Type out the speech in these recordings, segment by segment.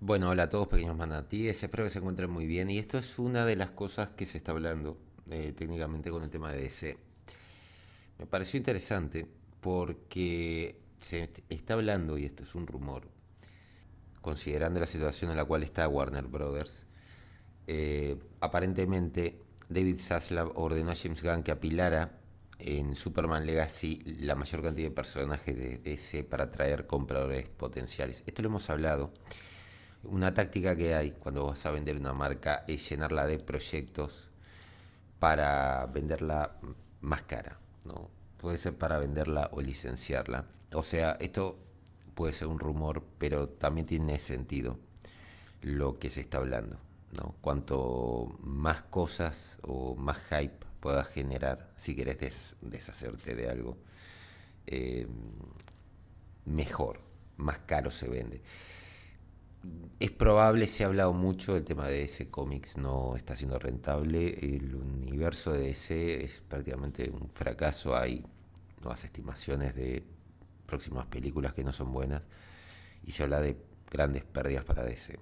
Bueno, hola a todos pequeños manatíes, espero que se encuentren muy bien y esto es una de las cosas que se está hablando eh, técnicamente con el tema de DC. Me pareció interesante porque se está hablando, y esto es un rumor, considerando la situación en la cual está Warner Brothers, eh, aparentemente David Zaslav ordenó a James Gunn que apilara en Superman Legacy la mayor cantidad de personajes de DC para atraer compradores potenciales. Esto lo hemos hablado una táctica que hay cuando vas a vender una marca es llenarla de proyectos para venderla más cara, ¿no? Puede ser para venderla o licenciarla. O sea, esto puede ser un rumor, pero también tiene sentido lo que se está hablando, ¿no? Cuanto más cosas o más hype puedas generar, si querés deshacerte de algo, eh, mejor, más caro se vende es probable, se ha hablado mucho, el tema de DC Comics no está siendo rentable, el universo de DC es prácticamente un fracaso, hay nuevas estimaciones de próximas películas que no son buenas y se habla de grandes pérdidas para DC.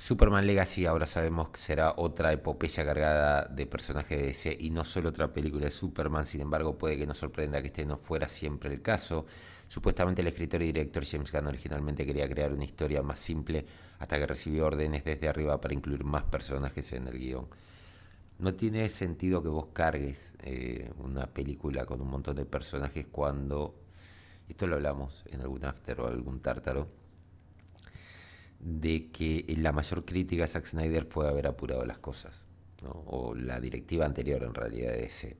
Superman Legacy ahora sabemos que será otra epopeya cargada de personajes DC y no solo otra película de Superman, sin embargo puede que nos sorprenda que este no fuera siempre el caso. Supuestamente el escritor y director James Gunn originalmente quería crear una historia más simple hasta que recibió órdenes desde arriba para incluir más personajes en el guion. No tiene sentido que vos cargues eh, una película con un montón de personajes cuando, esto lo hablamos en algún after o algún tártaro, de que la mayor crítica a Zack Snyder fue haber apurado las cosas, o la directiva anterior en realidad de ese.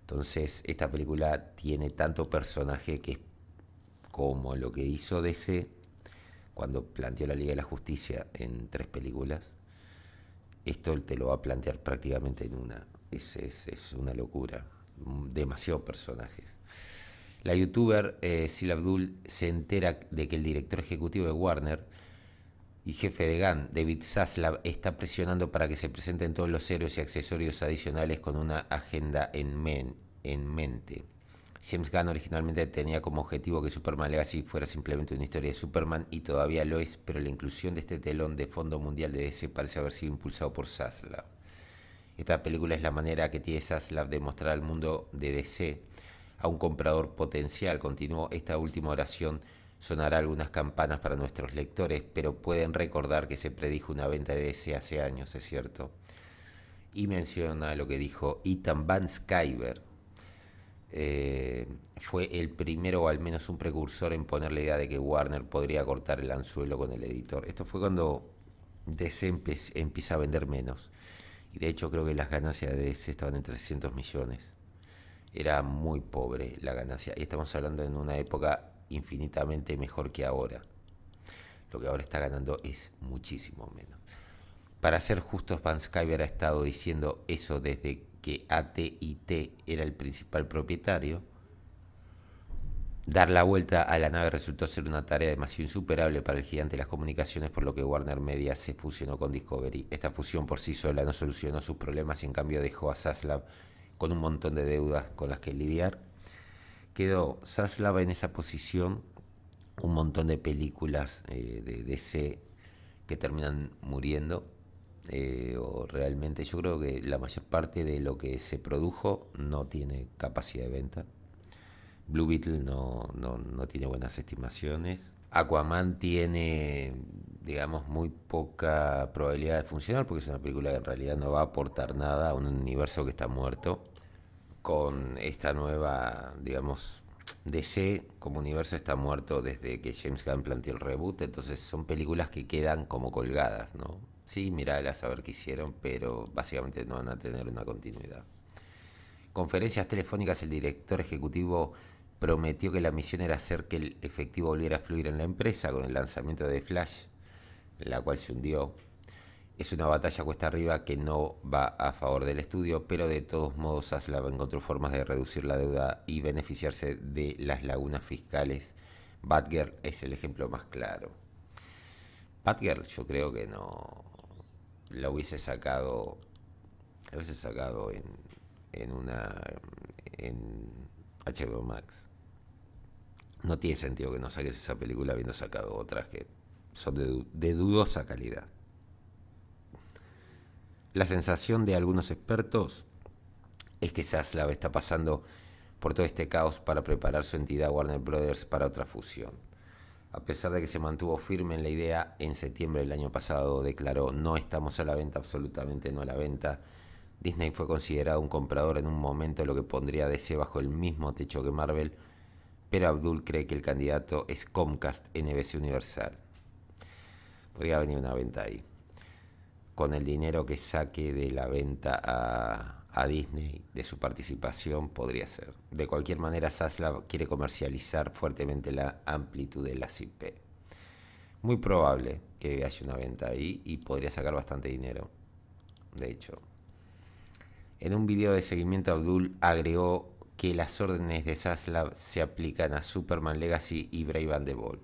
Entonces, esta película tiene tanto personaje que es como lo que hizo DC cuando planteó la Liga de la Justicia en tres películas. Esto te lo va a plantear prácticamente en una. Es, es, una locura. Demasiados personajes. La youtuber eh, Sil Abdul se entera de que el director ejecutivo de Warner y jefe de GAN, David Zaslav, está presionando para que se presenten todos los héroes y accesorios adicionales con una agenda en, en mente. James Gunn originalmente tenía como objetivo que Superman Legacy fuera simplemente una historia de Superman y todavía lo es, pero la inclusión de este telón de fondo mundial de DC parece haber sido impulsado por Zaslav. Esta película es la manera que tiene Zaslav de mostrar al mundo de DC a un comprador potencial. Continuó esta última oración Sonará algunas campanas para nuestros lectores, pero pueden recordar que se predijo una venta de ese hace años, es cierto. Y menciona lo que dijo Ethan Van Skyver. Eh, fue el primero o al menos un precursor en poner la idea de que Warner podría cortar el anzuelo con el editor. Esto fue cuando DC empieza a vender menos. Y de hecho creo que las ganancias de DC estaban en 300 millones. Era muy pobre la ganancia. Y estamos hablando en una época infinitamente mejor que ahora. Lo que ahora está ganando es muchísimo menos. Para ser justos, Van Skyver ha estado diciendo eso desde que AT&T era el principal propietario. Dar la vuelta a la nave resultó ser una tarea demasiado insuperable para el gigante de las comunicaciones, por lo que Warner Media se fusionó con Discovery. Esta fusión por sí sola no solucionó sus problemas y en cambio dejó a Zaslav con un montón de deudas con las que lidiar quedó Saslava en esa posición, un montón de películas eh, de DC que terminan muriendo. Eh, o realmente yo creo que la mayor parte de lo que se produjo no tiene capacidad de venta. Blue Beetle no, no, no tiene buenas estimaciones. Aquaman tiene, digamos, muy poca probabilidad de funcionar porque es una película que en realidad no va a aportar nada a un universo que está muerto con esta nueva, digamos, DC como universo está muerto desde que James Gunn planteó el reboot, entonces son películas que quedan como colgadas, ¿no? Sí, miralas a ver qué hicieron, pero básicamente no van a tener una continuidad. Conferencias telefónicas, el director ejecutivo prometió que la misión era hacer que el efectivo volviera a fluir en la empresa con el lanzamiento de Flash, la cual se hundió es una batalla cuesta arriba que no va a favor del estudio, pero de todos modos Aslav encontró formas de reducir la deuda y beneficiarse de las lagunas fiscales. Batgirl es el ejemplo más claro. Batgirl yo creo que no la hubiese sacado la hubiese sacado en, en una en HBO Max. No tiene sentido que no saques esa película habiendo sacado otras que son de, dudosa calidad. La sensación de algunos expertos es que Zaslav está pasando por todo este caos para preparar su entidad Warner Brothers para otra fusión. A pesar de que se mantuvo firme en la idea, en septiembre del año pasado declaró no estamos a la venta, absolutamente no a la venta. Disney fue considerado un comprador en un momento, lo que pondría DC bajo el mismo techo que Marvel, pero Abdul cree que el candidato es Comcast NBC Universal. Podría venir una venta ahí. Con el dinero que saque de la venta a, Disney de su participación, podría ser. De cualquier manera, Zaslav quiere comercializar fuertemente la amplitud de la IP. Muy probable que haya una venta ahí y podría sacar bastante dinero. De hecho, en un video de seguimiento, Abdul agregó que las órdenes de Zaslav se aplican a Superman Legacy y Brave and the Bold,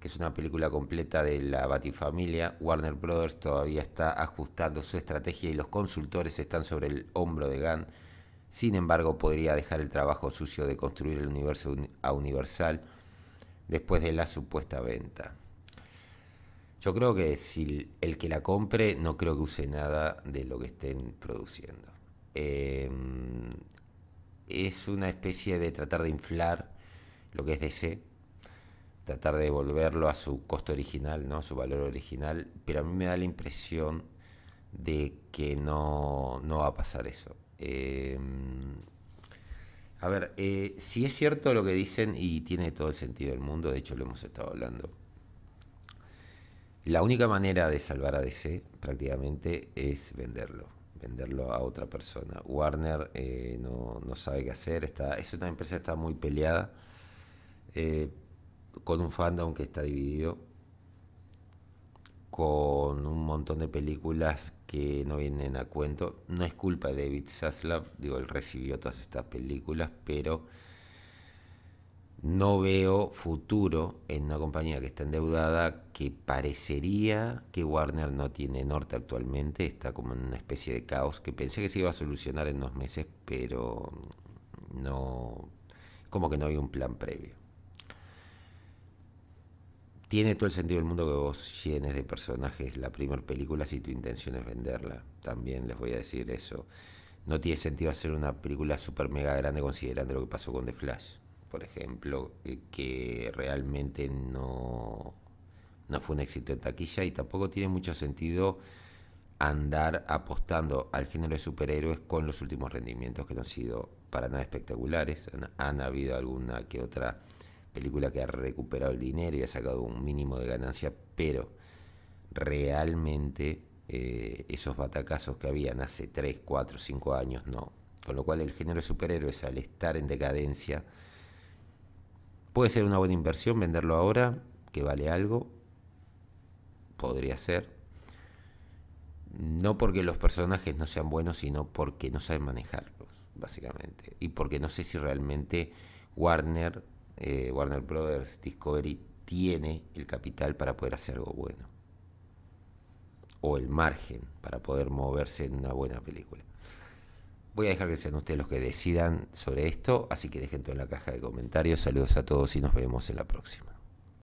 que es una película completa de la Batifamilia. Warner Brothers todavía está ajustando su estrategia y los consultores están sobre el hombro de Gunn. Sin embargo, podría dejar el trabajo sucio de construir el universo a Universal después de la supuesta venta. Yo creo que si el que la compre no creo que use nada de lo que estén produciendo. Eh, es una especie de tratar de inflar lo que es DC, tratar de devolverlo a su costo original, ¿no? a su valor original, pero a mí me da la impresión de que no, va a pasar eso. Em, a ver, eh, si es cierto lo que dicen y tiene todo el sentido del mundo, de hecho lo hemos estado hablando, la única manera de salvar a DC prácticamente es venderlo venderlo a otra persona. Warner eh, no, sabe qué hacer, está, es una empresa que está muy peleada, eh, con un fandom que está dividido, con un montón de películas que no vienen a cuento. No es culpa de David Zaslav, digo, él recibió todas estas películas, pero no veo futuro en una compañía que está endeudada, que parecería que Warner no tiene norte actualmente, está como en una especie de caos que pensé que se iba a solucionar en dos meses, pero no, como que no hay un plan previo. Tiene todo el sentido del mundo que vos llenes de personajes la primera película si tu intención es venderla. También les voy a decir eso. No tiene sentido hacer una película super mega grande considerando lo que pasó con The Flash por ejemplo, eh, que realmente no, no fue un éxito en taquilla y tampoco tiene mucho sentido andar apostando al género de superhéroes con los últimos rendimientos que no han sido para nada espectaculares. Han, habido alguna que otra película que ha recuperado el dinero y ha sacado un mínimo de ganancia, pero realmente eh, esos batacazos que habían hace 3, 4, 5 años no. Con lo cual el género de superhéroes al estar en decadencia Puede ser una buena inversión venderlo ahora, que vale algo. Podría ser. No porque los personajes no sean buenos, sino porque no saben manejarlos, básicamente. Y porque no sé si realmente Warner, eh, Warner Brothers Discovery tiene el capital para poder hacer algo bueno. O el margen para poder moverse en una buena película. Voy a dejar que sean ustedes los que decidan sobre esto, así que dejen todo en la caja de comentarios. Saludos a todos y nos vemos en la próxima.